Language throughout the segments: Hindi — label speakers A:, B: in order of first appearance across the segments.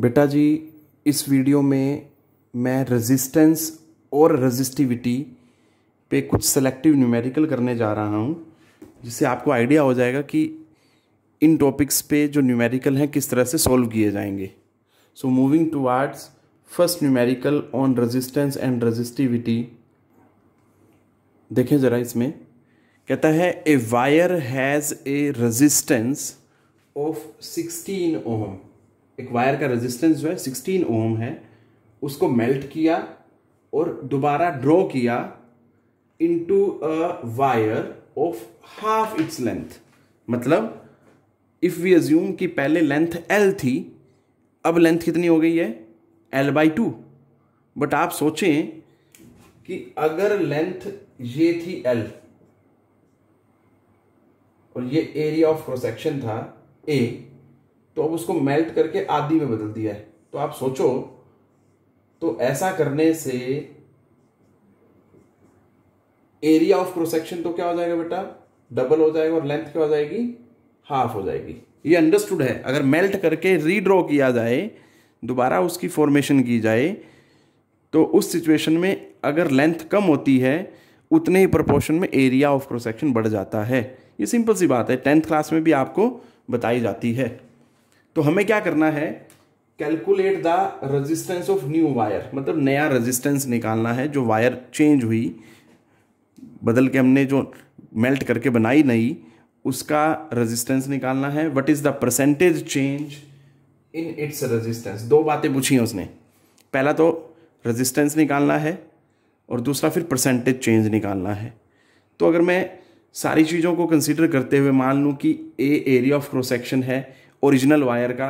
A: बेटा जी, इस वीडियो में मैं रेजिस्टेंस और रेजिस्टिविटी पे कुछ सेलेक्टिव न्यूमेरिकल करने जा रहा हूँ, जिससे आपको आइडिया हो जाएगा कि इन टॉपिक्स पे जो न्यूमेरिकल हैं किस तरह से सॉल्व किए जाएँगे। So moving towards first numerical on resistance and resistivity देखें ज़रा इसमें। कहता है a wire has a resistance of 16 ohm एक वायर का रेजिस्टेंस जो है 16 ओम है, उसको मेल्ट किया और दोबारा ड्रॉ किया into a wire of half its length मतलब इफ़ वी अज्यूम कि पहले लेंथ एल थी, अब लेंथ कितनी हो गई है? एल बाई टू बट आप सोचें कि अगर लेंथ ये थी एल और ये एरिया ऑफ़ क्रोसेक्शन था ए तो अब उसको मेल्ट करके आदि में बदल दिया है। तो आप सोचो तो ऐसा करने से एरिया ऑफ़ क्रोसेक्शन तो क्या हो जाएगा बेटा? डबल हो जाएगा और लेंथ क्या हो जाएगी? हाफ़ हो जाएगी। ये अंडरस्टूड है। अगर मेल्ट करके रीड्रॉ किया जाए, दोबारा उसकी फॉर्मेशन की जाए तो उस सिचुएशन में अगर लेंथ कम होती है, उतने ही प्रोपोर्शन में एरिया ऑफ़ क्रोसेक्शन बढ़ जाता है। ये सिंपल सी बात है। टेंथ क्लास में भी आपको बताई जाती है। तो हमें क्या करना है? Calculate the resistance of new wire मतलब नया रेजिस्टेंस निकालना है, जो वायर चेंज हुई, बदल के हमने जो मेल्ट करके बनाई नई, उसका रेजिस्टेंस निकालना है। What is the percentage change in its resistance दो बातें पूछी हैं उसने। पहला तो रेजिस्टेंस निकालना है, और दूसरा फिर परसेंटेज चेंज निकालना है। तो अगर मैं सारी चीज़ों को कंसिडर करते हुए मान लूँ कि A area of cross section है ओरिजिनल वायर का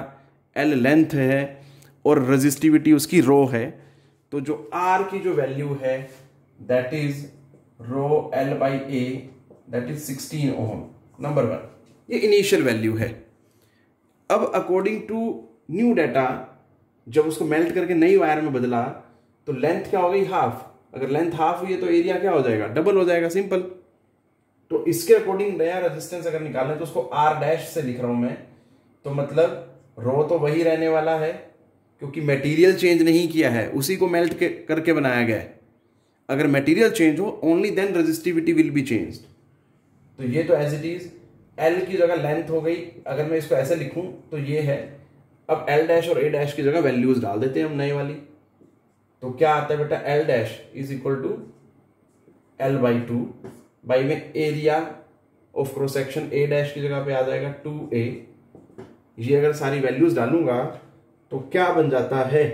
A: एल लेंथ है और रजिस्टिविटी उसकी रो है। तो जो आर की जो वैल्यू है that is rho L by A that is sixteen ohm number one ये इनिशियल वैल्यू है। अब अकॉर्डिंग टू न्यू डाटा जब उसको मेल्ट करके नई वायर में बदला तो लेंथ क्या हो गई? हाफ़ अगर लेंथ हाफ़ हुई है तो एरिया क्या हो जाएगा? डबल हो जाएगा सिंपल तो इसके अकॉर्डिंग नया रेजिस्टेंस अगर निकालना है तो उसको आर डैश से लिख रहा हूँ मैं। तो मतलब रो तो वही रहने वाला है, क्योंकि मटेरियल चेंज नहीं किया है, उसी को मेल्ट करके बनाया गया है। अगर मटेरियल चेंज हो only then resistivity will be change तो ये तो एज इट इज़ एल की जगह लेंथ हो गई, अगर मैं इसको ऐसे लिखूं तो ये है। अब एल डैश और ए डैश की जगह वैल्यूज़ डाल देते हैं हम नई वाली। तो क्या आता है बेटा? L dash is equal to L by two by में area of cross section A dash की जगह पे आ जाएगा टू ए ये अगर सारी वैल्यूज़ डालूँगा तो क्या बन जाता है?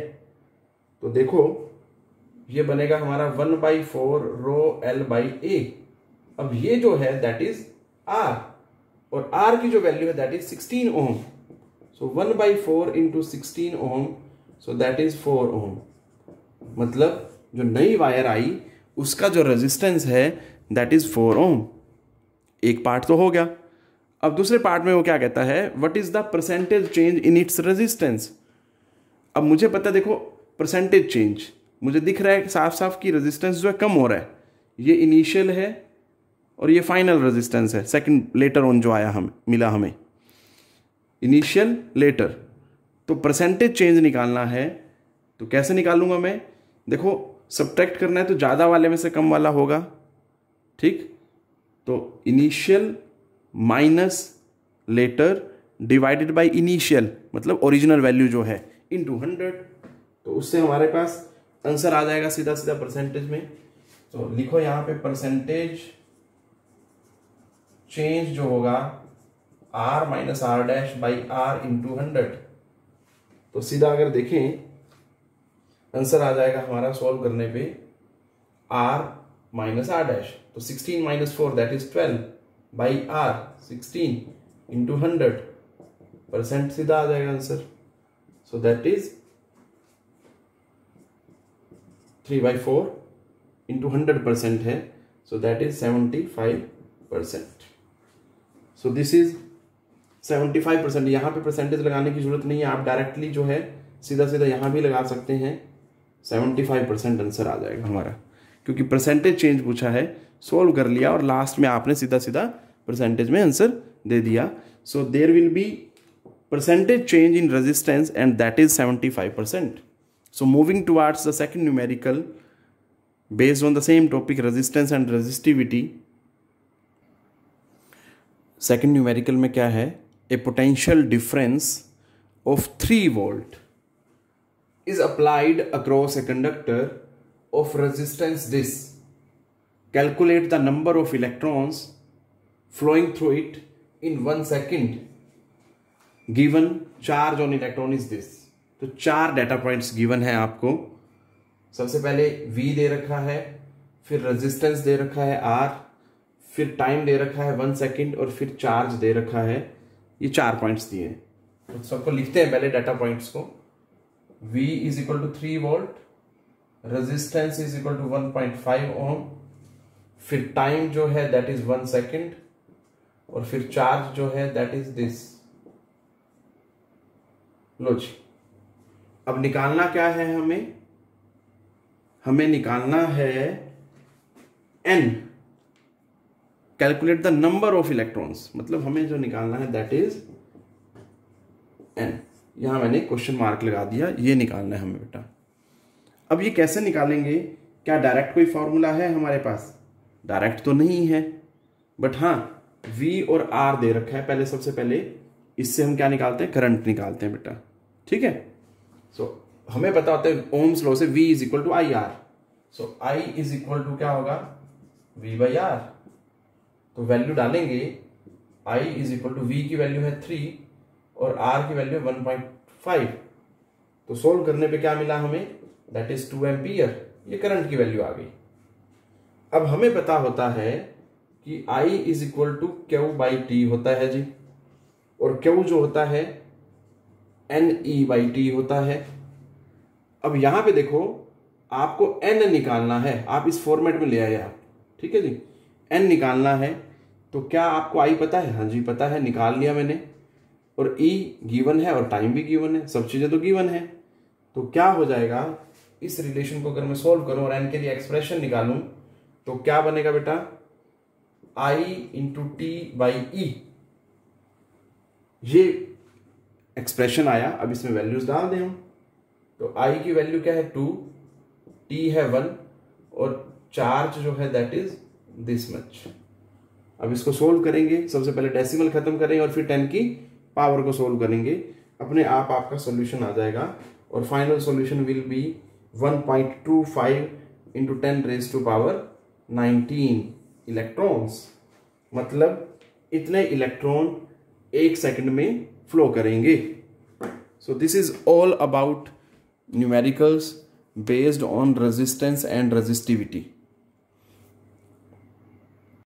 A: तो देखो, ये बनेगा हमारा one by four rho L by A. अब ये जो है दैट इज़ आर और आर की जो वैल्यू है that is sixteen ohm so one by four into sixteen ohm so that is four ohm मतलब जो नई वायर आई, उसका जो रेजिस्टेंस है दैट इज़ फोर ओम एक पार्ट तो हो गया। अब दूसरे पार्ट में वो क्या कहता है? What is the percentage change in its resistance अब मुझे पता देखो परसेंटेज चेंज मुझे दिख रहा है साफ़ साफ़ कि रेजिस्टेंस जो है कम हो रहा है। ये इनिशियल है और ये फाइनल रेजिस्टेंस है। सेकंड लेटर ऑन जो आया हमें, मिला हमें। इनिशियल लेटर तो परसेंटेज चेंज निकालना है। तो कैसे निकालूँगा मैं? देखो सब्ट्रैक्ट करना है तो ज़्यादा वाले में से कम वाला होगा। ठीक? तो initial minus latter divided by initial मतलब ओरिजिनल वैल्यू जो है इन टू हंड्रेड तो उससे हमारे पास आंसर आ जाएगा सीधा सीधा परसेंटेज में। तो लिखो यहाँ पे परसेंटेज चेंज जो होगा R minus R dash by R into hundred तो सीधा अगर देखें आंसर आ जाएगा हमारा सॉल्व करने पे आर माइनस आर डैश तो sixteen minus four that is twelve by R sixteen into hundred percent सीधा आ जाएगा answer so that is three by four into hundred percent है. So that is seventy five percent so this is seventy five percent यहाँ पे परसेंटेज लगाने की ज़रूरत नहीं है. आप डायरेक्टली जो है सीधा सीधा यहाँ भी लगा सकते हैं. सेवेंटी फाइव परसेंट आंसर आ जाएगा हमारा. क्योंकि परसेंटेज चेंज पूछा है सोल्व कर लिया और लास्ट में आपने सीधा सीधा परसेंटेज में आंसर दे दिया। So there will be percentage change in resistance and that is 75 percent so moving towards the second numerical based on the same topic resistance and resistivity second numerical में क्या है? A potential difference of three volt is applied across a conductor of resistance this calculate the number of electrons flowing through it in one second. Given charge on electron is this. तो चार डाटा पॉइंट्स गिवन है आपको। सबसे पहले V दे रखा है, फिर रेजिस्टेंस दे रखा है R, फिर टाइम दे रखा है वन सेकेंड और फिर चार्ज दे रखा है। ये चार पॉइंट्स दिए हैं। तो सबको लिखते हैं पहले डाटा पॉइंट्स को। V is equal to three volt resistance is equal to one point five ohm फिर टाइम जो है दैट इज़ वन सेकेंड और फिर चार्ज जो है दैट इज़ दिस लो जी। अब निकालना क्या है हमें? हमें निकालना है an calculate the number of electrons मतलब हमें जो निकालना है दैट इज़ एन यहाँ मैंने क्वेश्चन मार्क लगा दिया, ये निकालना है हमें बेटा। अब ये कैसे निकालेंगे? क्या डायरेक्ट कोई फॉर्मूला है हमारे पास? डायरेक्ट तो नहीं है। बट हाँ V और R दे रखा है पहले सबसे पहले। इससे हम क्या निकालते हैं? करंट निकालते हैं बेटा। ठीक है? सो so, हमें पता होता है ओम्स लॉ से V is equal to I R so I is equal to क्या होगा? V बाई आर तो वैल्यू डालेंगे। I is equal to V की वैल्यू है थ्री और R की वैल्यू है वन पॉइंट फाइव तो सोल्व करने पे क्या मिला हमें? दैट इज़ टू एम्पियर ये करंट की वैल्यू आ गई। अब हमें पता होता है कि I is equal to Q by T होता है जी। और क्यू जो होता है एन ई बाई टी होता है। अब यहाँ पे देखो, आपको एन निकालना है। आप इस फॉर्मेट में ले आए आप। ठीक है जी? एन निकालना है तो क्या आपको आई पता है? हाँ जी, पता है। निकाल लिया मैंने। और ई e गिवन है और टाइम भी गिवन है। सब चीज़ें तो गिवन है। तो क्या हो जाएगा? इस रिलेशन को अगर मैं सोल्व करूँ और एन के लिए एक्सप्रेशन निकालूं तो क्या बनेगा बेटा? I into T by E ये एक्सप्रेशन आया, अब इसमें वैल्यूज़ डाल दें तो आई की वैल्यू क्या है? टू टी है वन और चार्ज जो है दैट इज़ दिस मच अब इसको सोल्व करेंगे, सबसे पहले डेसिमल खत्म करेंगे और फिर टेन की पावर को सोल्व करेंगे। अपने आप आपका सॉल्यूशन आ जाएगा और final solution will be 1.25 into ten raise to power 19 electrons मतलब इतने इलेक्ट्रॉन एक सेकंड में फ्लो करेंगे। So this is all about numericals based on resistance and resistivity